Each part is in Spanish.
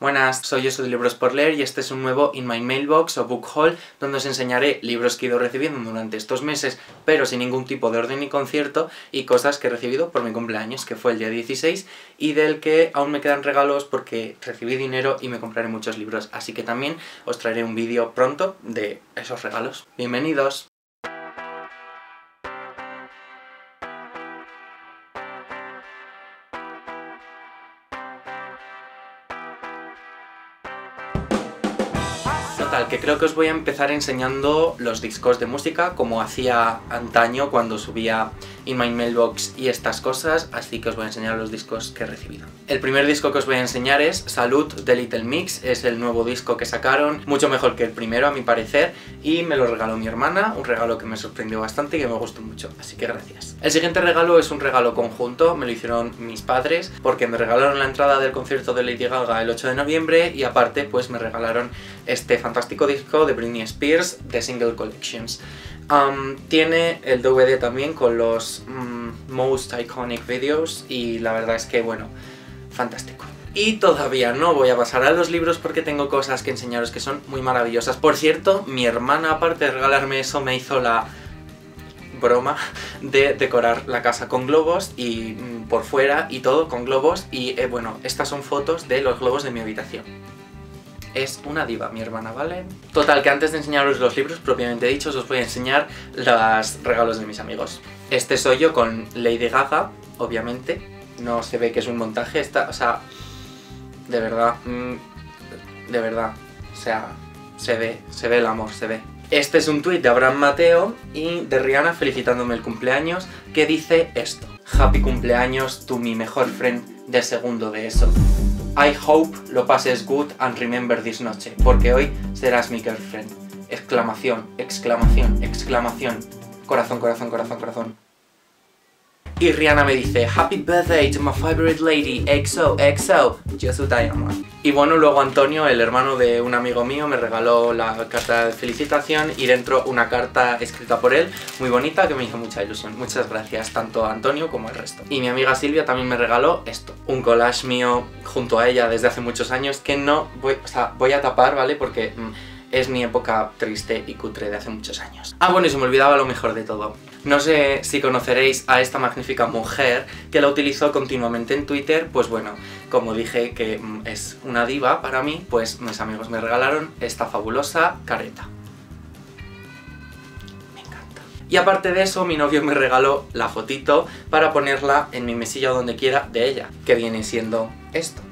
Buenas, soy yo, de Libros por Leer y este es un nuevo In My Mailbox o Book Haul donde os enseñaré libros que he ido recibiendo durante estos meses pero sin ningún tipo de orden ni concierto y cosas que he recibido por mi cumpleaños que fue el día 16 y del que aún me quedan regalos porque recibí dinero y me compraré muchos libros así que también os traeré un vídeo pronto de esos regalos. Bienvenidos. Total, que creo que os voy a empezar enseñando los discos de música como hacía antaño cuando subía In My Mailbox y estas cosas, así que os voy a enseñar los discos que he recibido. El primer disco que os voy a enseñar es Salud de Little Mix, es el nuevo disco que sacaron, mucho mejor que el primero a mi parecer, y me lo regaló mi hermana, un regalo que me sorprendió bastante y que me gustó mucho, así que gracias. El siguiente regalo es un regalo conjunto, me lo hicieron mis padres, porque me regalaron la entrada del concierto de Lady Gaga el 8 de noviembre y aparte pues me regalaron este fantástico disco de Britney Spears de Single Collections. Tiene el DVD también con los mm, Most Iconic Videos y la verdad es que, bueno, fantástico. Y todavía no voy a pasar a los libros porque tengo cosas que enseñaros que son muy maravillosas. Por cierto, mi hermana, aparte de regalarme eso, me hizo la broma de decorar la casa con globos y mm, por fuera y todo con globos y eh, bueno, estas son fotos de los globos de mi habitación es una diva, mi hermana, ¿vale? Total, que antes de enseñaros los libros propiamente dichos, os voy a enseñar los regalos de mis amigos. Este soy yo con Lady Gaga, obviamente. No se ve que es un montaje, está, o sea, de verdad, mm, de verdad, o sea, se ve, se ve el amor, se ve. Este es un tuit de Abraham Mateo y de Rihanna felicitándome el cumpleaños que dice esto. Happy cumpleaños, tú mi mejor friend de segundo de eso. I hope lo pases good and remember this noche, porque hoy serás mi girlfriend. Exclamación, exclamación, exclamación. Corazón, corazón, corazón, corazón. Y Rihanna me dice, Happy birthday to my favorite lady, XO, XO, Jesu Diamond. Y bueno, luego Antonio, el hermano de un amigo mío, me regaló la carta de felicitación y dentro una carta escrita por él, muy bonita, que me hizo mucha ilusión. Muchas gracias, tanto a Antonio como al resto. Y mi amiga Silvia también me regaló esto, un collage mío junto a ella desde hace muchos años que no voy a tapar, ¿vale? Porque... Mm, es mi época triste y cutre de hace muchos años. Ah, bueno, y se me olvidaba lo mejor de todo. No sé si conoceréis a esta magnífica mujer que la utilizo continuamente en Twitter, pues bueno, como dije que mm, es una diva para mí, pues mis amigos me regalaron esta fabulosa careta. Y aparte de eso, mi novio me regaló la fotito para ponerla en mi mesilla donde quiera de ella, que viene siendo esto.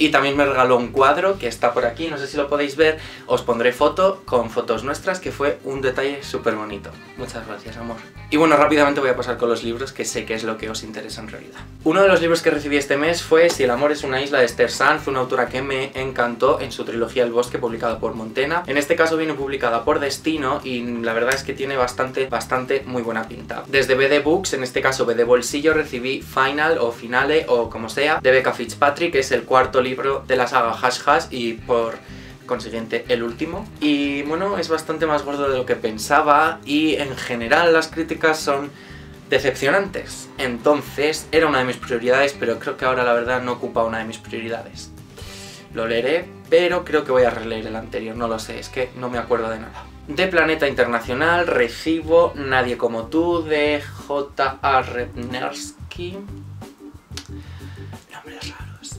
Y también me regaló un cuadro que está por aquí, no sé si lo podéis ver, os pondré foto con fotos nuestras, que fue un detalle súper bonito. Muchas gracias, amor. Y bueno, rápidamente voy a pasar con los libros, que sé que es lo que os interesa en realidad. Uno de los libros que recibí este mes fue Si el amor es una isla de Esther Sanz, una autora que me encantó en su trilogía El bosque, publicada por Montena. En este caso viene publicada por Destino y la verdad es que tiene bastante, bastante muy buena pinta. Desde BD Books, en este caso BD Bolsillo, recibí Final o Finale o como sea, de Becca Fitzpatrick, que es el cuarto libro libro de la saga Hash Hash y por consiguiente el último. Y bueno, es bastante más gordo de lo que pensaba y en general las críticas son decepcionantes. Entonces era una de mis prioridades, pero creo que ahora la verdad no ocupa una de mis prioridades. Lo leeré, pero creo que voy a releer el anterior, no lo sé, es que no me acuerdo de nada. De Planeta Internacional recibo Nadie como tú de J.A. Rednersky.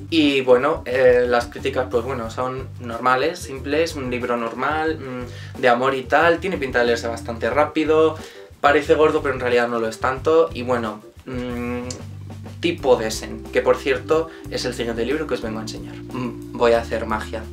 Y bueno, eh, las críticas pues bueno, son normales, simples, un libro normal, mm, de amor y tal, tiene pinta de leerse bastante rápido, parece gordo pero en realidad no lo es tanto, y bueno, mmm, tipo Desen, que por cierto es el siguiente libro que os vengo a enseñar. Mm, voy a hacer magia.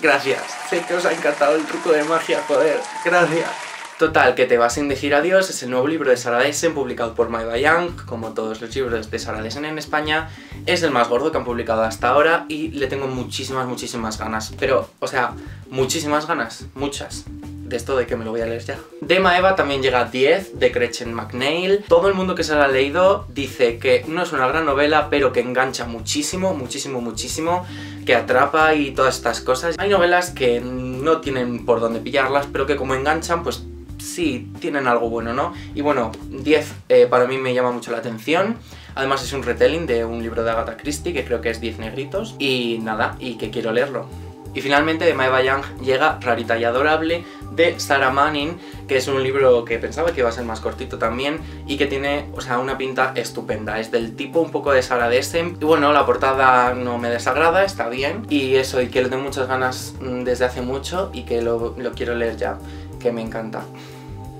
Gracias, sé que os ha encantado el truco de magia, joder, gracias. Total, que te va sin decir adiós es el nuevo libro de Sarah Dessen publicado por Maiva Young, como todos los libros de Sarah Dessen en España. Es el más gordo que han publicado hasta ahora y le tengo muchísimas, muchísimas ganas. Pero, o sea, muchísimas ganas, muchas de esto de que me lo voy a leer ya. De Maeva también llega 10, de Gretchen McNeil. Todo el mundo que se la ha leído dice que no es una gran novela, pero que engancha muchísimo, muchísimo, muchísimo, que atrapa y todas estas cosas. Hay novelas que no tienen por dónde pillarlas, pero que como enganchan, pues sí, tienen algo bueno, ¿no? Y bueno, 10 eh, para mí me llama mucho la atención. Además es un retelling de un libro de Agatha Christie que creo que es 10 negritos y nada, y que quiero leerlo. Y finalmente de Mae Young llega Rarita y Adorable de Sarah Manning, que es un libro que pensaba que iba a ser más cortito también y que tiene, o sea, una pinta estupenda. Es del tipo un poco de Sarah Dessen. Y bueno, la portada no me desagrada, está bien. Y eso, y que le tengo muchas ganas mm, desde hace mucho y que lo, lo quiero leer ya, que me encanta.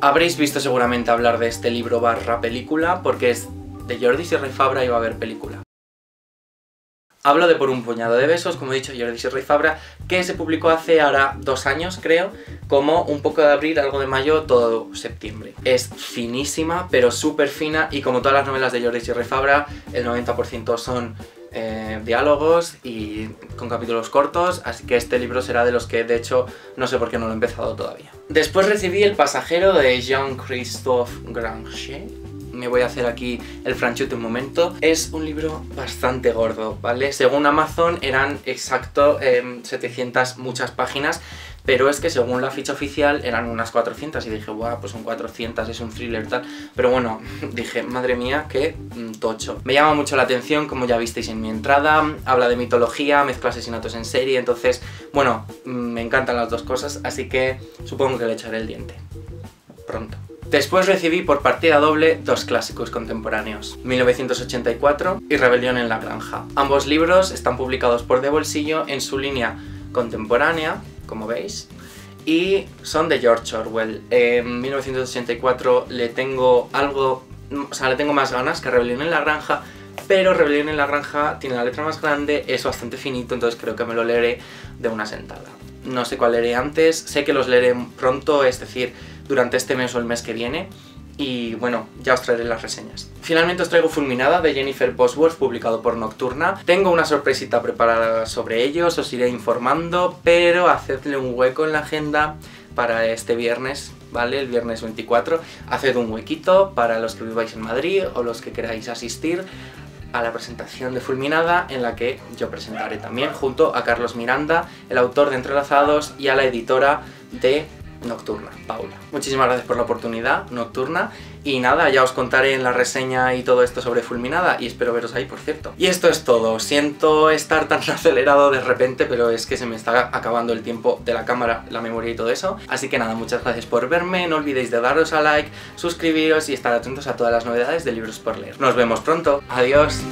Habréis visto seguramente hablar de este libro barra película porque es de Jordi Sierra y Fabra y va a haber película. Hablo de Por un puñado de besos, como he dicho, Jordi Sierra y Fabra, que se publicó hace ahora dos años, creo, como un poco de abril, algo de mayo, todo septiembre. Es finísima, pero súper fina, y como todas las novelas de Jordi Sierra y Fabra, el 90% son eh, diálogos y con capítulos cortos, así que este libro será de los que de hecho no sé por qué no lo he empezado todavía. Después recibí El pasajero de Jean-Christophe Granger, me voy a hacer aquí el franchute un momento. Es un libro bastante gordo, ¿vale? Según Amazon eran exacto 700 em, muchas páginas, pero es que según la ficha oficial eran unas 400 y dije, guau, pues son 400, es un thriller tal. Pero bueno, dije, madre mía, qué mm, tocho. Me llama mucho la atención, como ya visteis en mi entrada, habla de mitología, mezcla asesinatos en serie, entonces, bueno, mm, me encantan las dos cosas, así que supongo que le echaré el diente. Pronto. Después recibí por partida doble dos clásicos contemporáneos, 1984 y Rebelión en la Granja. Ambos libros están publicados por De Bolsillo en su línea contemporánea, como veis, y son de George Orwell. En 1984 le tengo algo, o sea, le tengo más ganas que Rebelión en la Granja, pero Rebelión en la Granja tiene la letra más grande, es bastante finito, entonces creo que me lo leeré de una sentada. No sé cuál leeré antes, sé que los leeré pronto, es decir, durante este mes o el mes que viene y bueno, ya os traeré las reseñas. Finalmente os traigo Fulminada de Jennifer Bosworth, publicado por Nocturna. Tengo una sorpresita preparada sobre ellos, os iré informando, pero hacedle un hueco en la agenda para este viernes, ¿vale? El viernes 24. Haced un huequito para los que viváis en Madrid o los que queráis asistir a la presentación de Fulminada en la que yo presentaré también junto a Carlos Miranda, el autor de Entrelazados y a la editora de Nocturna, Paula. Muchísimas gracias por la oportunidad, Nocturna. Y nada, ya os contaré en la reseña y todo esto sobre Fulminada y espero veros ahí, por cierto. Y esto es todo. Siento estar tan acelerado de repente, pero es que se me está acabando el tiempo de la cámara, la memoria y todo eso. Así que nada, muchas gracias por verme. No olvidéis de daros a like, suscribiros y estar atentos a todas las novedades de Libros por Leer. Nos vemos pronto. Adiós.